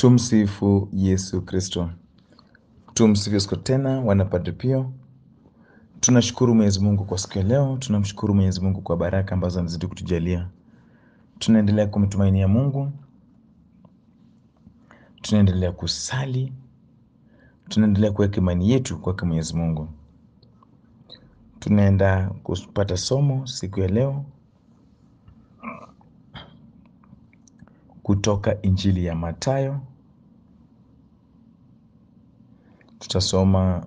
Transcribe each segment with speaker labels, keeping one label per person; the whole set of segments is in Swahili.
Speaker 1: Tumsifu Yesu Kristo. Tumsifu Yesu tena, wanapadri Pio. Tunashukuru Mwenyezi Mungu kwa siku ya leo. Tunamshukuru Mwenyezi Mungu kwa baraka ambazo anazidi kutujalia. Tunaendelea kumtumainia Mungu, tunaendelea kusali, tunaendelea kuweka imani yetu kwake Mwenyezi Mungu. Tunaenda kupata somo siku ya leo kutoka Injili ya Mathayo. Tutasoma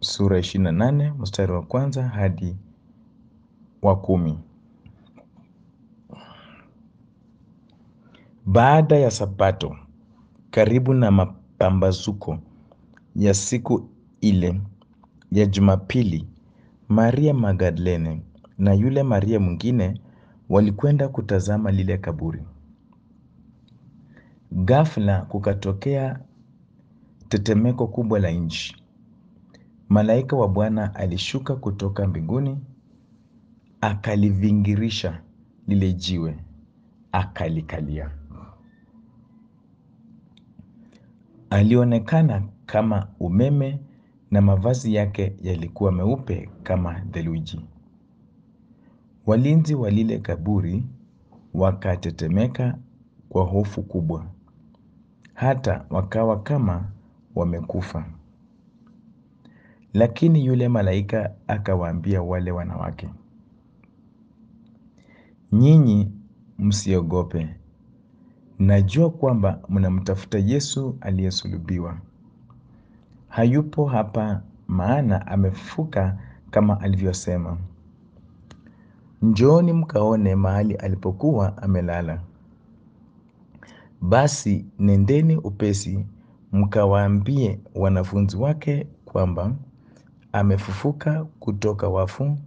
Speaker 1: sura ishirini na nane mstari wa kwanza hadi wa kumi. Baada ya Sabato, karibu na mapambazuko ya siku ile ya Jumapili, Maria Magdalene na yule Maria mwingine walikwenda kutazama lile kaburi. Ghafla kukatokea tetemeko kubwa la nchi. Malaika wa Bwana alishuka kutoka mbinguni, akalivingirisha lile jiwe, akalikalia. Alionekana kama umeme na mavazi yake yalikuwa meupe kama theluji. Walinzi wa lile kaburi wakatetemeka kwa hofu kubwa, hata wakawa kama wamekufa. Lakini yule malaika akawaambia wale wanawake, nyinyi msiogope, najua kwamba mnamtafuta Yesu aliyesulubiwa. Hayupo hapa, maana amefufuka kama alivyosema. Njooni mkaone mahali alipokuwa amelala. Basi nendeni upesi mkawaambie wanafunzi wake kwamba amefufuka kutoka wafu,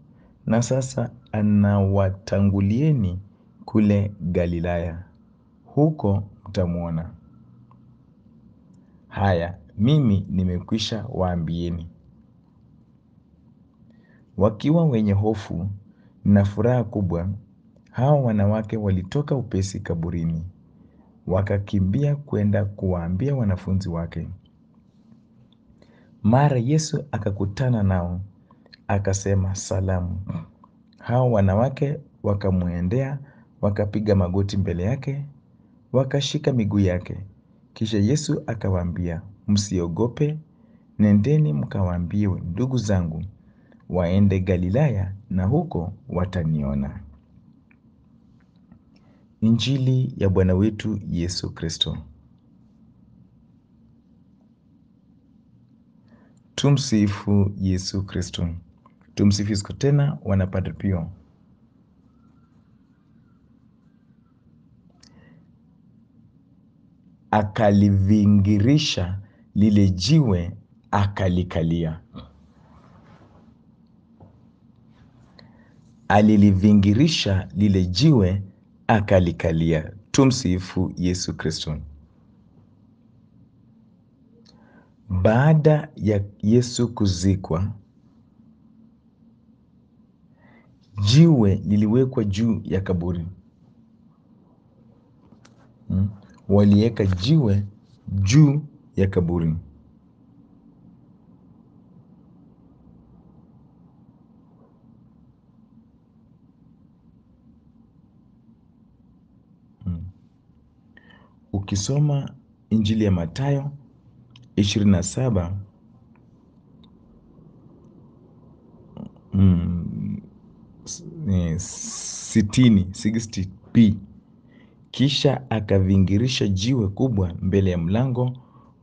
Speaker 1: na sasa anawatangulieni kule Galilaya, huko mtamwona. Haya, mimi nimekwisha waambieni. Wakiwa wenye hofu na furaha kubwa, hao wanawake walitoka upesi kaburini, wakakimbia kwenda kuwaambia wanafunzi wake. Mara Yesu akakutana nao, akasema, salamu. Hao wanawake wakamwendea, wakapiga magoti mbele yake, wakashika miguu yake. Kisha Yesu akawaambia, msiogope, nendeni mkawaambie ndugu zangu waende Galilaya, na huko wataniona. Injili ya Bwana wetu Yesu Kristo. Tumsifu Yesu Kristo. Tumsifu Yesu tena, wanapata Pio. Akalivingirisha lile jiwe, akalikalia. Alilivingirisha lile jiwe, akalikalia. Tumsifu Yesu Kristo. Baada ya Yesu kuzikwa, jiwe liliwekwa juu ya kaburi. Hmm. Waliweka jiwe juu ya kaburi. Hmm. Ukisoma Injili ya Mathayo ishirini na saba mm, sitini 60p kisha akavingirisha jiwe kubwa mbele ya mlango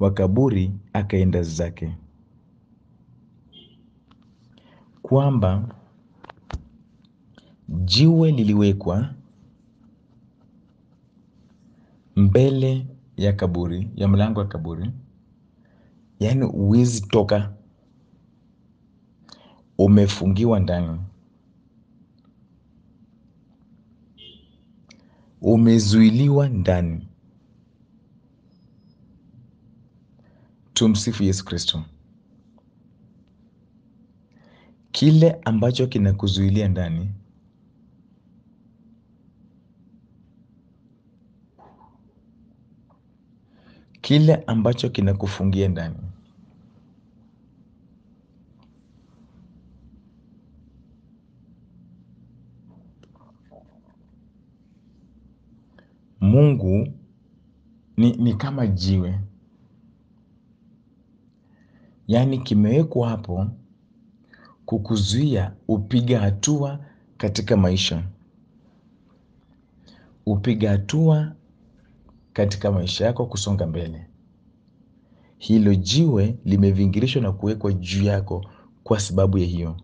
Speaker 1: wa kaburi, akaenda zake, kwamba jiwe liliwekwa mbele ya kaburi, ya mlango wa kaburi Yaani huwezi toka, umefungiwa ndani, umezuiliwa ndani. Tumsifu Yesu Kristo. Kile ambacho kinakuzuilia ndani kile ambacho kinakufungia ndani. Mungu ni, ni kama jiwe, yaani kimewekwa hapo kukuzuia upiga hatua katika maisha, upiga hatua katika maisha yako kusonga mbele. Hilo jiwe limevingirishwa na kuwekwa juu yako kwa sababu ya hiyo.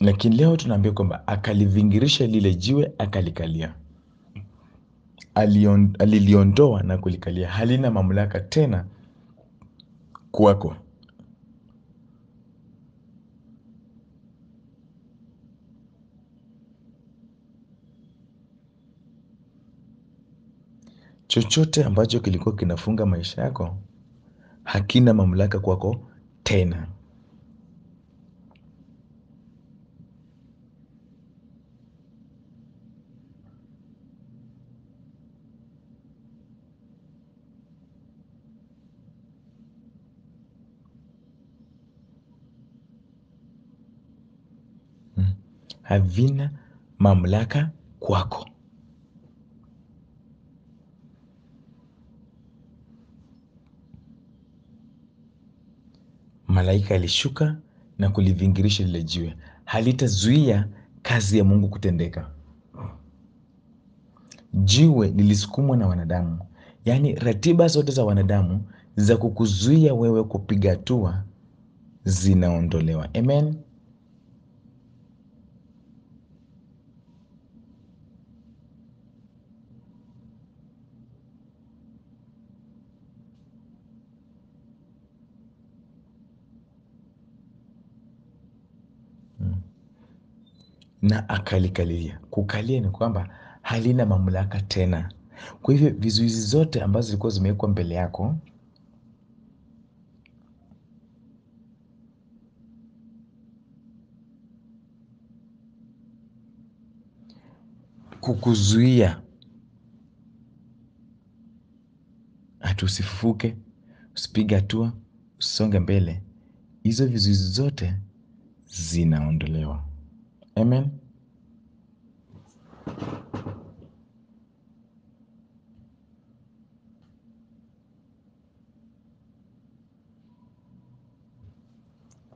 Speaker 1: Lakini leo tunaambia kwamba akalivingirisha lile jiwe akalikalia, aliliondoa na kulikalia, halina mamlaka tena kwako. Chochote ambacho kilikuwa kinafunga maisha yako hakina mamlaka kwako tena. Hmm. Havina mamlaka kwako. Malaika alishuka na kulivingirisha lile jiwe, halitazuia kazi ya Mungu kutendeka. Jiwe lilisukumwa na wanadamu, yaani ratiba zote za wanadamu za kukuzuia wewe kupiga hatua zinaondolewa. Amen. Na akalikalia. Kukalia ni kwamba halina mamlaka tena. Kwa hivyo vizuizi zote ambazo zilikuwa zimewekwa mbele yako kukuzuia hati usifufuke, usipige hatua, usonge mbele, hizo vizuizi zote zinaondolewa. Amen.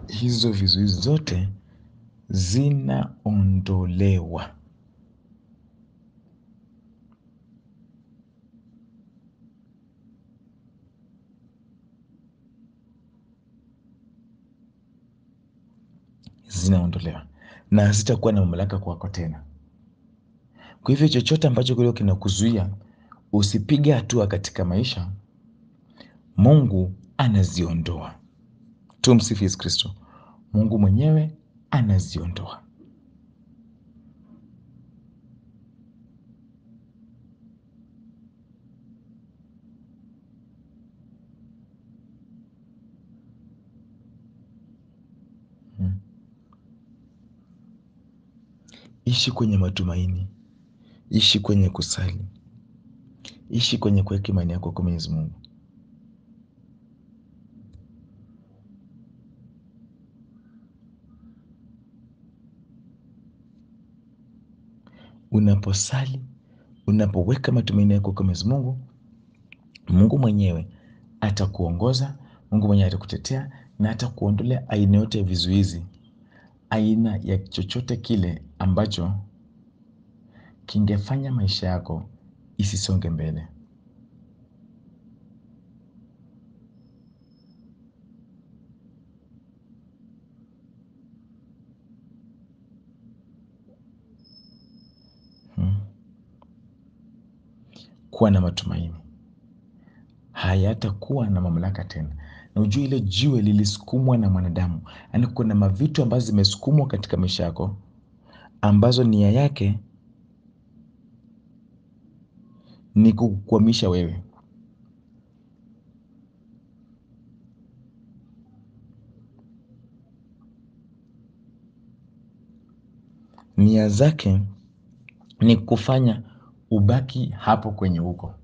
Speaker 1: Hizo vizuizi zote zinaondolewa. Zinaondolewa na hazitakuwa na mamlaka kwako tena. Kwa hivyo chochote ambacho kilio kinakuzuia usipige hatua katika maisha, Mungu anaziondoa. Tumsifu Yesu Kristo. Mungu mwenyewe anaziondoa. Hmm. Ishi kwenye matumaini, ishi kwenye kusali, ishi kwenye kuweka imani yako kwa Mwenyezi Mungu. Unaposali, unapoweka matumaini yako kwa Mwenyezi Mungu, Mungu mwenyewe atakuongoza, Mungu mwenyewe atakutetea na atakuondolea aina yote ya vizuizi, aina ya chochote kile ambacho kingefanya maisha yako isisonge mbele. Hmm. Kuwa na matumaini, hayatakuwa na mamlaka tena. Na ujue ile jiwe lilisukumwa na mwanadamu, yaani kuna mavitu ambazo zimesukumwa katika maisha yako ambazo nia yake ni kukukwamisha wewe. nia zake ni kufanya ubaki hapo kwenye uko.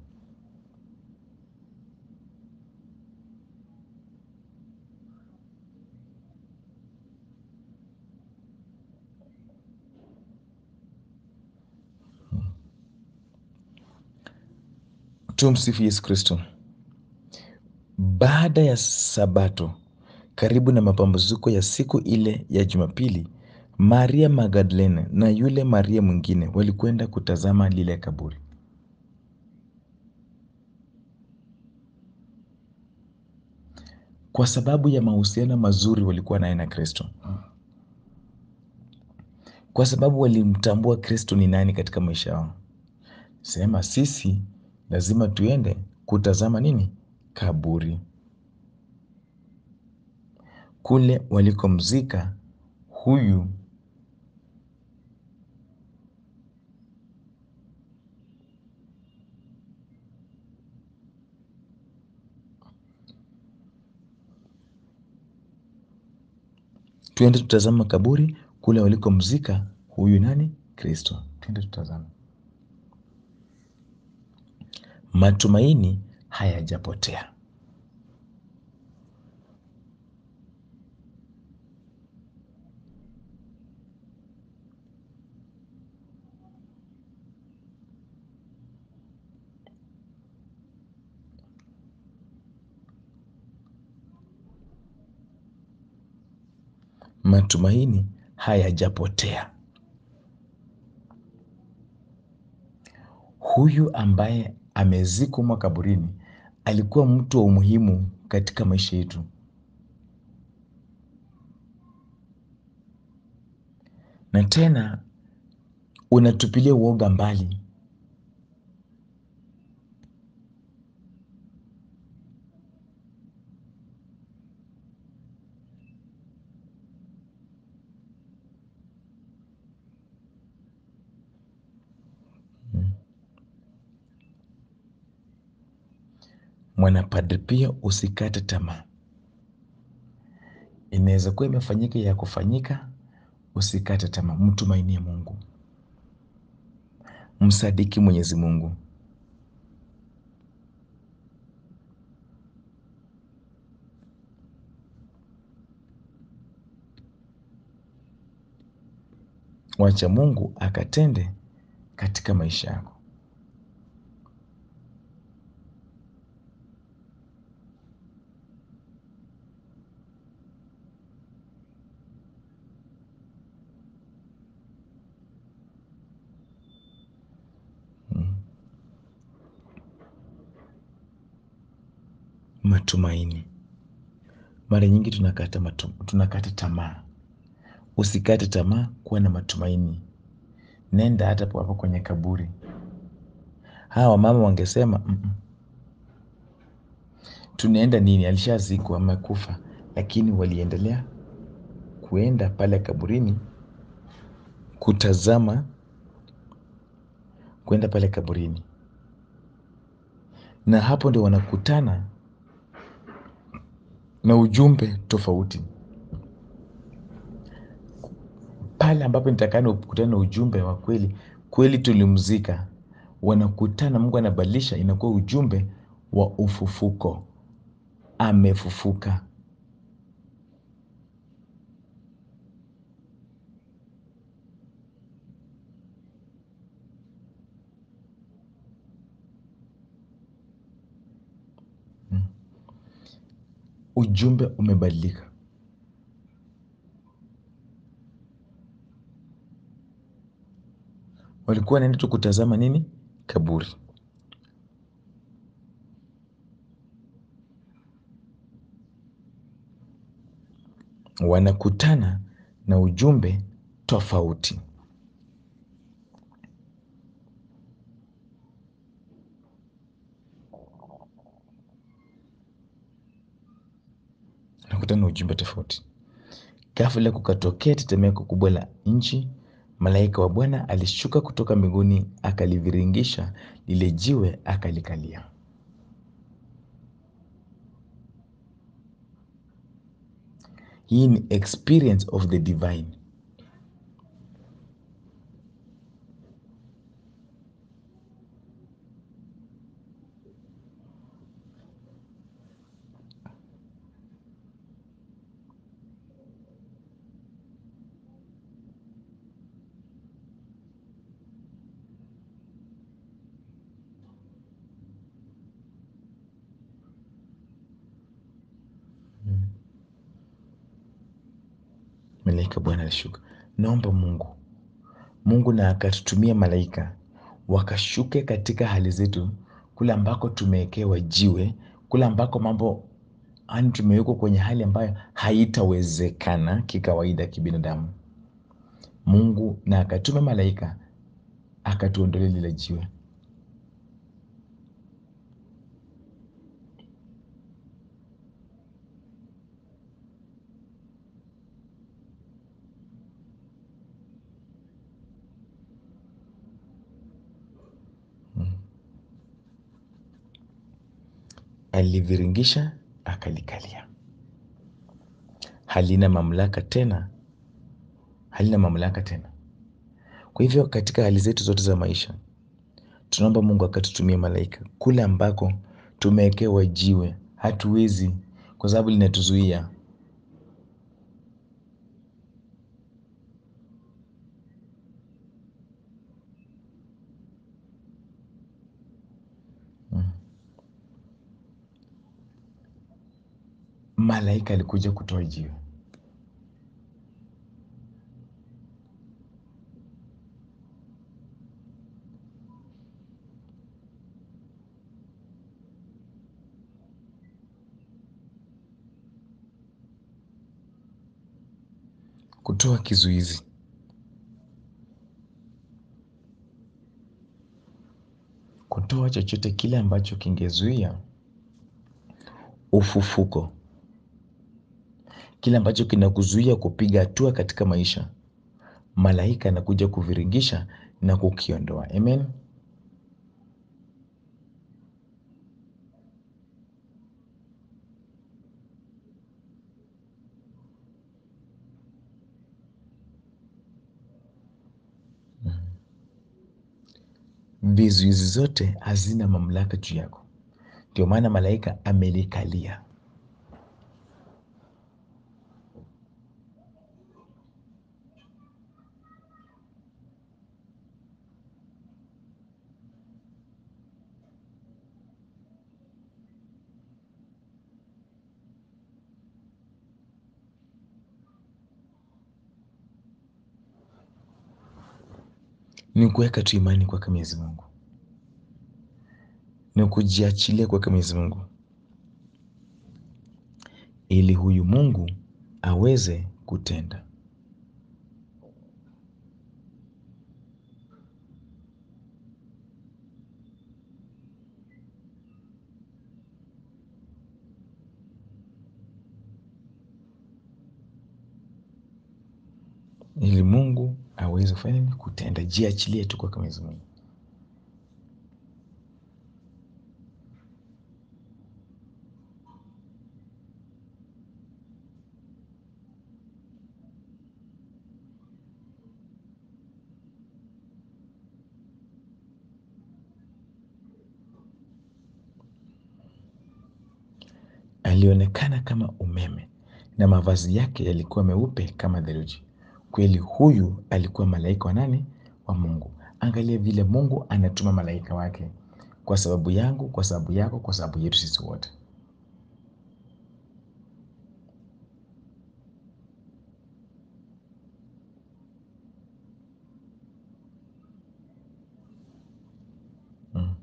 Speaker 1: Tumsifu Yesu Kristo. Baada ya Sabato, karibu na mapambazuko ya siku ile ya Jumapili, Maria Magdalene na yule Maria mwingine walikwenda kutazama lile kaburi. Kwa sababu ya mahusiano mazuri walikuwa naye na Kristo, kwa sababu walimtambua Kristo ni nani katika maisha yao, sema sisi lazima tuende kutazama nini? Kaburi. Kule walikomzika huyu tuende tutazama kaburi kule walikomzika huyu nani? Kristo. Tuende tutazama. Matumaini hayajapotea. Matumaini hayajapotea. Huyu ambaye amezikwa makaburini alikuwa mtu wa umuhimu katika maisha yetu. Na tena unatupilia uoga mbali. Mwanapadri pia usikate tamaa. Inaweza kuwa imefanyika ya kufanyika, usikate tamaa. Mtumainie Mungu, msadiki Mwenyezi Mungu. Wacha Mungu akatende katika maisha yako. Matumaini. Mara nyingi tunakata tunakata tamaa. Usikate tamaa, kuwa na matumaini. Nenda hata hapo kwenye kaburi. Hawa wamama wangesema mm -mm. Tunaenda nini? Alishazikwa, amekufa, lakini waliendelea kuenda pale kaburini kutazama, kuenda pale kaburini, na hapo ndio wanakutana na ujumbe tofauti. Pale ambapo nitakana kukutana na ujumbe wa kweli kweli, tulimzika, wanakutana, Mungu anabadilisha, inakuwa ujumbe wa ufufuko. Amefufuka. Hmm. Ujumbe umebadilika. Walikuwa wanaenda tu kutazama nini? Kaburi. Wanakutana na ujumbe tofauti. Wanakutana na ujumbe tofauti. Ghafla kukatokea tetemeko kubwa la nchi. Malaika wa Bwana alishuka kutoka mbinguni akaliviringisha lile jiwe akalikalia. Hii ni experience of the divine. Malaika Bwana alishuka. Naomba Mungu, Mungu na akatutumia malaika wakashuke katika hali zetu, kule ambako tumewekewa jiwe, kule ambako mambo yani tumewekwa kwenye hali ambayo haitawezekana kikawaida kibinadamu. Mungu na akatuma malaika akatuondolea lile jiwe. Aliviringisha akalikalia. Halina mamlaka tena, halina mamlaka tena. Kwa hivyo katika hali zetu zote za maisha, tunaomba Mungu akatutumie malaika kule ambako tumewekewa jiwe, hatuwezi kwa sababu linatuzuia. Malaika alikuja kutoa jiwe. Kutoa kizuizi. Kutoa chochote kile ambacho kingezuia ufufuko. Kile ambacho kinakuzuia kupiga hatua katika maisha. Malaika anakuja kuviringisha na kukiondoa. Amen. Vizuizi zote hazina mamlaka juu yako. Ndio maana malaika amelikalia. Ni kuweka tu imani kwake Mwenyezi Mungu. Ni kujiachilia kwake Mwenyezi Mungu. Ili huyu Mungu aweze kutenda. Ili Mungu aweze kufanya nini? Kutenda. Jiachilie tu kwake Mwenyezi Mungu. Alionekana kama umeme na mavazi yake yalikuwa meupe kama theluji. Kweli huyu alikuwa malaika wa nani? Wa Mungu. Angalia vile Mungu anatuma malaika wake kwa sababu yangu, kwa sababu yako, kwa sababu yetu sisi wote. Mm.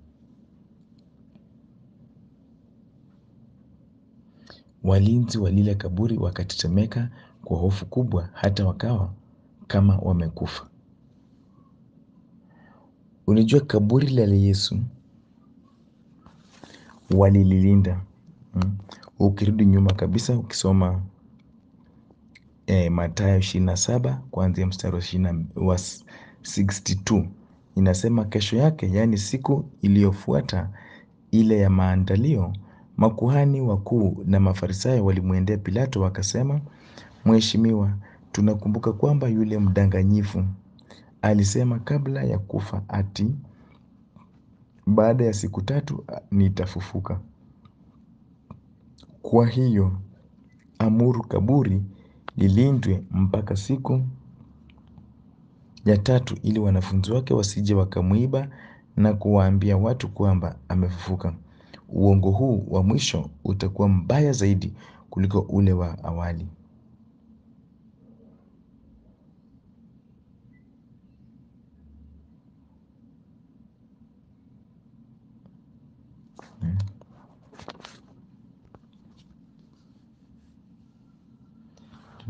Speaker 1: Walinzi wa lile kaburi wakatetemeka kwa hofu kubwa hata wakawa kama wamekufa. Unajua kaburi la Yesu walililinda. Hmm. Ukirudi nyuma kabisa ukisoma eh, Mathayo ishirini na saba kuanzia mstari wa ishirini wa 62 inasema kesho yake, yaani siku iliyofuata ile ya maandalio, makuhani wakuu na Mafarisayo walimwendea Pilato wakasema, Mheshimiwa, tunakumbuka kwamba yule mdanganyifu alisema kabla ya kufa ati baada ya siku tatu nitafufuka. Kwa hiyo amuru kaburi lilindwe mpaka siku ya tatu ili wanafunzi wake wasije wakamwiba na kuwaambia watu kwamba amefufuka. Uongo huu wa mwisho utakuwa mbaya zaidi kuliko ule wa awali.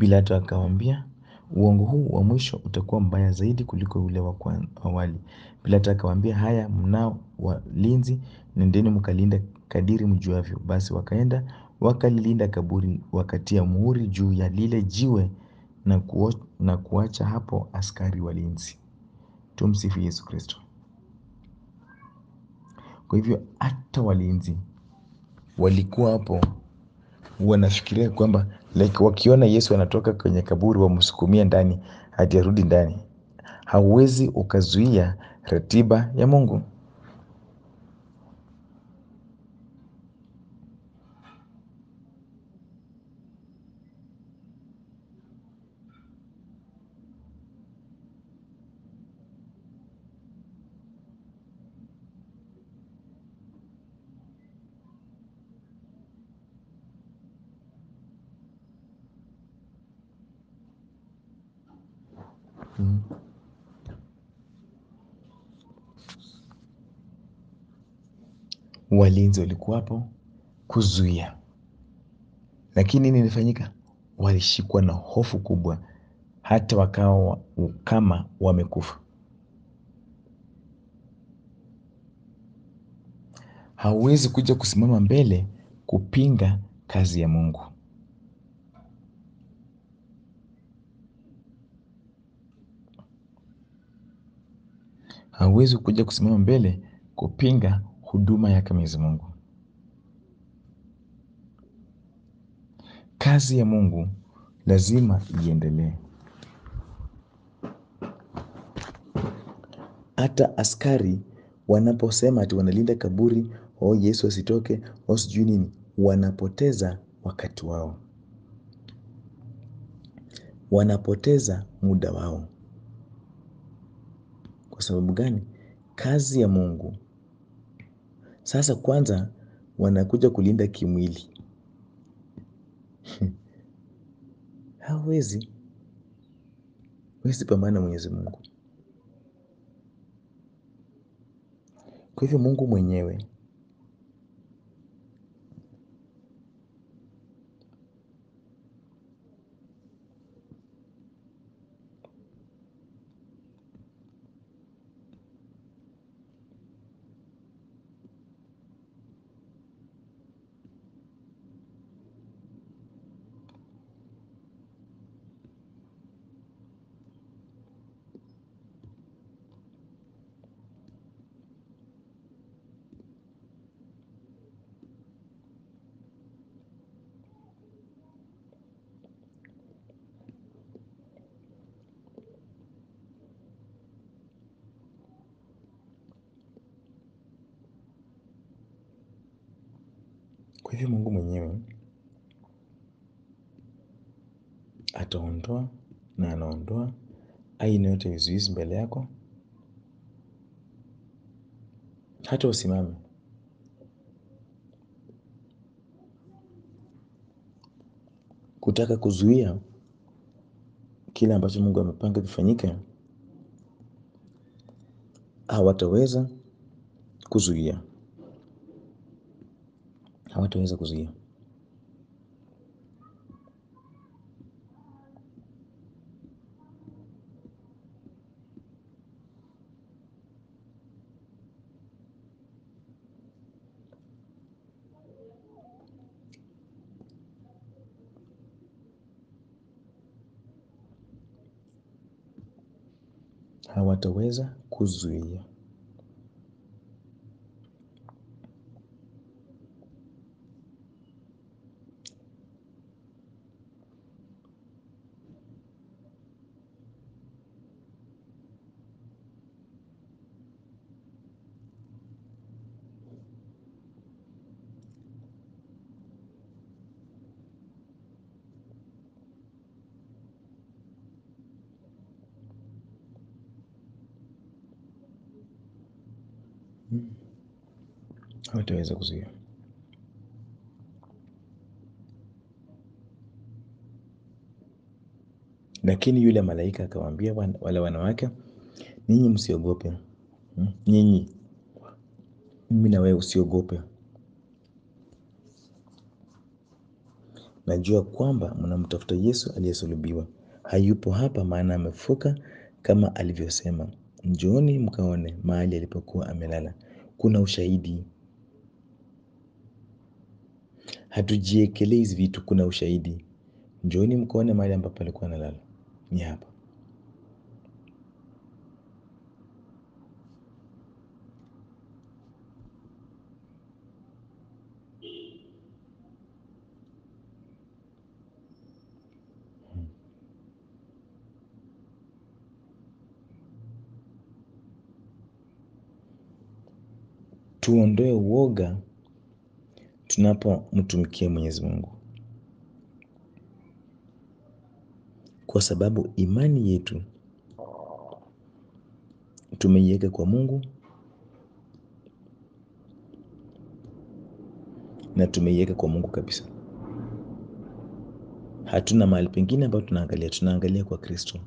Speaker 1: Pilato akawaambia, uongo huu wa mwisho utakuwa mbaya zaidi kuliko ule wa awali. Pilato akawaambia, haya mnao walinzi, nendeni mkalinde kadiri mjuavyo. Basi wakaenda wakalilinda kaburi, wakatia muhuri juu ya lile jiwe na kuacha hapo askari walinzi. Tumsifu Yesu Kristo. Kwa hivyo hata walinzi walikuwa hapo wanafikiria kwamba like wakiona Yesu anatoka kwenye kaburi wamsukumia ndani hadi arudi ndani. Hauwezi ukazuia ratiba ya Mungu. Hmm. Walinzi walikuwapo kuzuia, lakini nini ilifanyika? Walishikwa na hofu kubwa, hata wakawa kama wamekufa. Hauwezi kuja kusimama mbele kupinga kazi ya Mungu. Hauwezi kuja kusimama mbele kupinga huduma yake Mwenyezi Mungu. Kazi ya Mungu lazima iendelee. Hata askari wanaposema ati wanalinda kaburi, oh Yesu asitoke, oh sijui nini, wanapoteza wakati wao, wanapoteza muda wao. Kwa sababu gani? Kazi ya Mungu sasa kwanza wanakuja kulinda kimwili hawezi wezi pambana na Mwenyezi Mungu. Kwa hivyo Mungu mwenyewe Kwa hivyo Mungu mwenyewe ataondoa na anaondoa aina yote ya vizuizi mbele yako, hata usimame. Kutaka kuzuia kile ambacho Mungu amepanga kifanyike, hawataweza kuzuia, hawataweza kuzuia. hawataweza kuzuia. Hawataweza kuzuia. Lakini yule malaika akawaambia wale wanawake, ninyi msiogope. Nyinyi, mimi na wewe usiogope. najua kwamba mnamtafuta Yesu aliyesulubiwa. Hayupo hapa maana amefuka kama alivyosema. Njooni mkaone mahali alipokuwa amelala. Kuna ushahidi. Hatujiekelei hizi vitu, kuna ushahidi. Njooni mkaone mahali ambapo alikuwa analala. Ni hapa. Tuondoe uoga tunapomtumikia Mwenyezi Mungu, kwa sababu imani yetu tumeiweka kwa Mungu na tumeiweka kwa Mungu kabisa. Hatuna mahali pengine ambapo tunaangalia, tunaangalia kwa Kristo.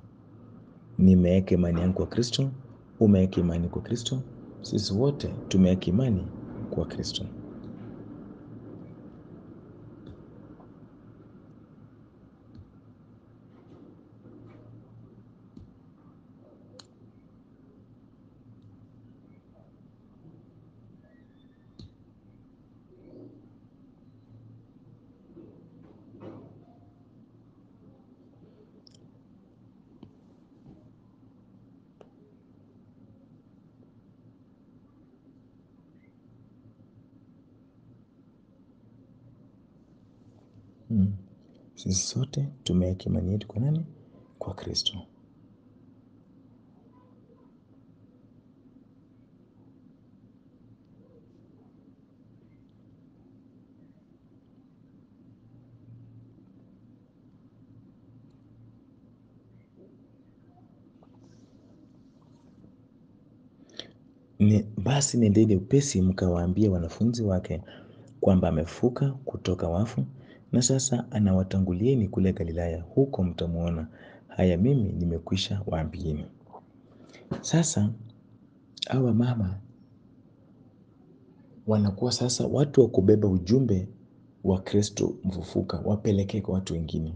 Speaker 1: Nimeweka imani yangu kwa Kristo, umeweka imani kwa Kristo, sisi wote tumeweka imani kwa Kristo. Hmm. Sisi sote tumeweka imani yetu kwa nani? Kwa Kristo. Ni, basi nendeni upesi mkawaambie wanafunzi wake kwamba amefuka kutoka wafu na sasa anawatangulieni kule Galilaya, huko mtamwona. Haya, mimi nimekwisha waambieni. Sasa hawa mama wanakuwa sasa watu wa kubeba ujumbe wa Kristo mfufuka, wapelekee kwa watu wengine.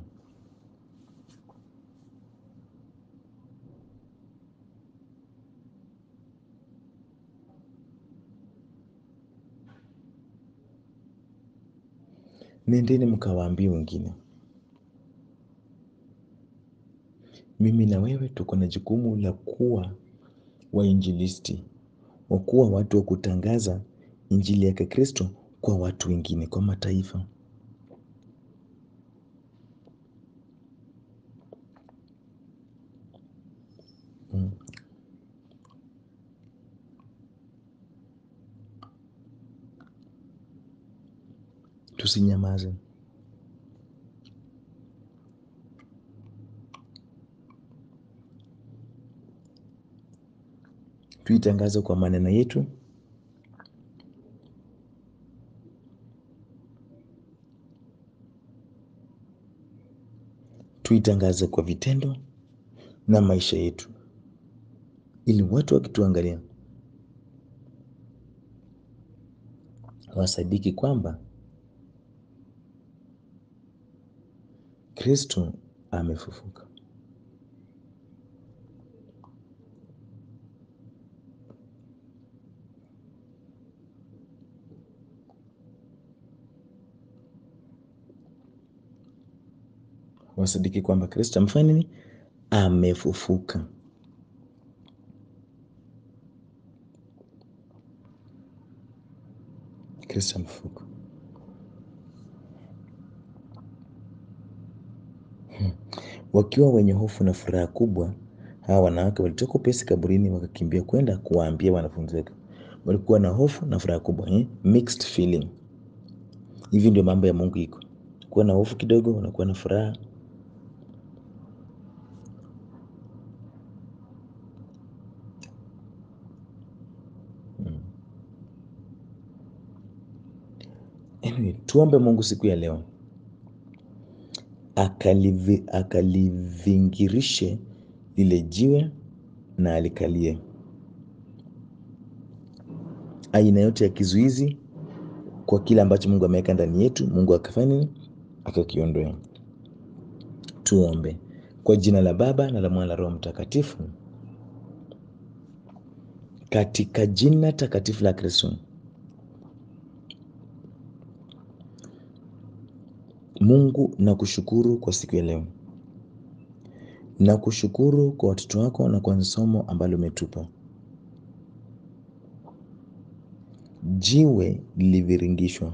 Speaker 1: Nendeni mkawaambie wengine. Mimi na wewe tuko na jukumu la kuwa wainjilisti, wa kuwa watu wa kutangaza injili yake Kristo kwa watu wengine, kwa mataifa. Mm. Tusinyamaze. Tuitangaze kwa maneno yetu, tuitangaze kwa vitendo na maisha yetu, ili watu wakituangalia wasadiki kwamba Kristo amefufuka. Wasadiki kwamba Kristo amefanya nini? Amefufuka. Kristo amefufuka. Wakiwa wenye hofu na furaha kubwa, hawa wanawake walitoka upesi kaburini, wakakimbia kwenda kuwaambia wanafunzi wake. Walikuwa na hofu na furaha kubwa eh? Mixed feeling. Hivi ndio mambo ya Mungu iko, kuwa na hofu kidogo, unakuwa na furaha. Hmm. Anyway, tuombe Mungu siku ya leo akalivi, akalivingirishe lile jiwe na alikalie. Aina yote ya kizuizi kwa kile ambacho Mungu ameweka ndani yetu, Mungu akafanya nini? akakiondoe. Tuombe. Kwa jina la Baba na la Mwana na Roho Mtakatifu, katika jina takatifu la Kristo, Mungu nakushukuru kwa siku ya leo. na kushukuru kwa watoto wako na kwa nsomo ambalo umetupa. Jiwe liliviringishwa,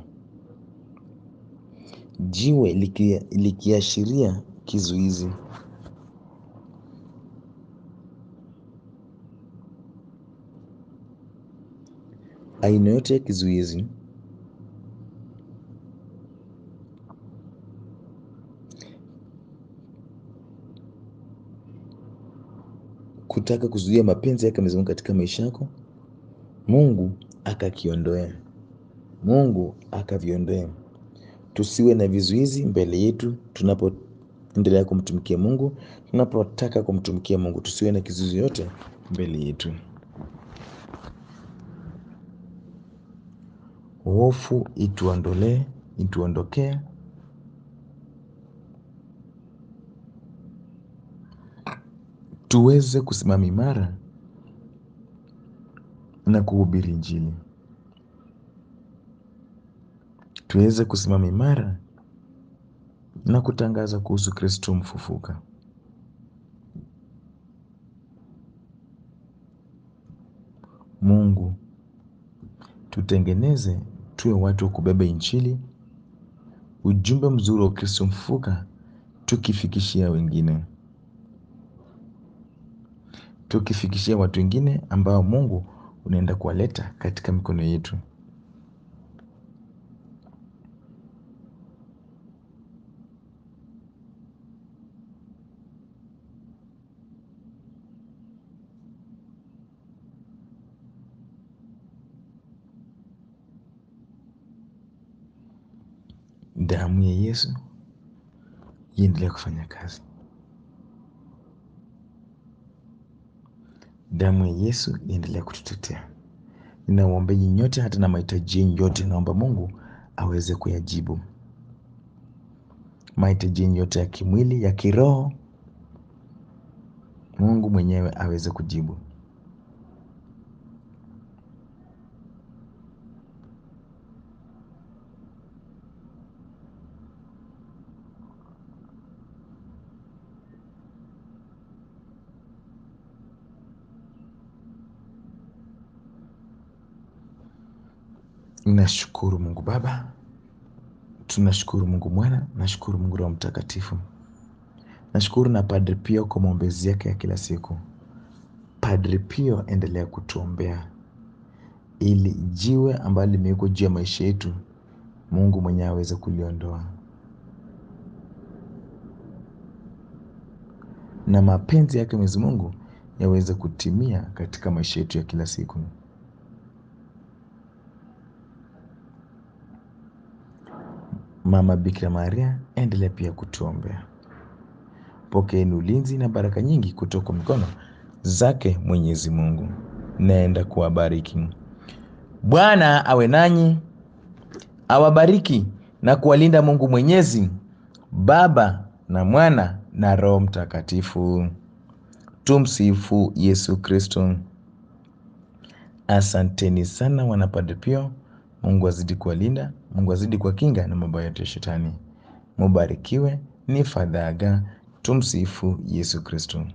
Speaker 1: jiwe likiashiria kizuizi. Aina yote ya kizuizi kutaka kuzuia mapenzi yake Mwenyezi katika maisha yako, Mungu akakiondoe, Mungu akaviondoe. Tusiwe na vizuizi mbele yetu tunapoendelea kumtumikia Mungu, tunapotaka kumtumikia Mungu, tusiwe na kizuizi yote mbele yetu. Hofu ituondolee, ituondokee. Tuweze kusimama imara na kuhubiri Injili. Tuweze kusimama imara na kutangaza kuhusu Kristo mfufuka. Mungu, tutengeneze tuwe watu wa kubeba Injili, ujumbe mzuri wa Kristo mfufuka, tukifikishia wengine, tukifikishia watu wengine ambao Mungu unaenda kuwaleta katika mikono yetu. Damu ya Yesu iendelee kufanya kazi. Damu ya Yesu iendelee kututetea. Ninawaombea nyote, hata na mahitaji yenu yote, naomba Mungu aweze kuyajibu mahitaji yenu yote ya kimwili, ya kiroho. Mungu mwenyewe aweze kujibu. Nashukuru Mungu Baba, tunashukuru Mungu Mwana, nashukuru Mungu Roho Mtakatifu, nashukuru na Padre Pio kwa maombezi yake ya kila siku. Padre Pio, endelea kutuombea ili jiwe ambalo limewekwa juu ya maisha yetu Mungu mwenyewe aweze kuliondoa, na mapenzi yake Mwenyezi Mungu yaweze kutimia katika maisha yetu ya kila siku. Mama Bikira Maria, endelea pia kutuombea. Pokeeni ulinzi na baraka nyingi kutoka mikono zake Mwenyezi Mungu. Naenda kuwabariki. Bwana awe nanyi, awabariki na kuwalinda Mungu Mwenyezi, Baba na Mwana na Roho Mtakatifu. Tumsifu Yesu Kristo. Asanteni sana wanapadre Pio. Mungu azidi kuwalinda, Mungu azidi kuwakinga na mabaya yote ya shetani. Mubarikiwe. Ni Fadhaga. Tumsifu Yesu Kristo.